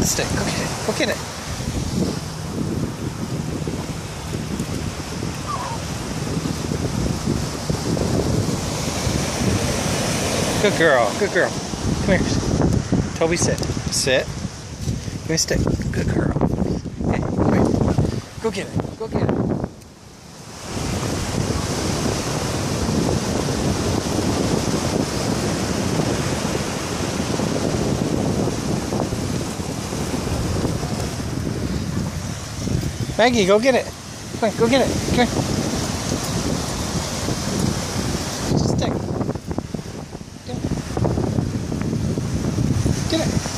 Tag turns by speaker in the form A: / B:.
A: the stick. Go it. Go get it. Good girl. Good girl. Come here. Toby, sit. Sit. Give me a stick. Good girl. Hey. Go get it. Go get it. Maggie, go get it. Come on, go get it. Come here. Stick. Get. Get it.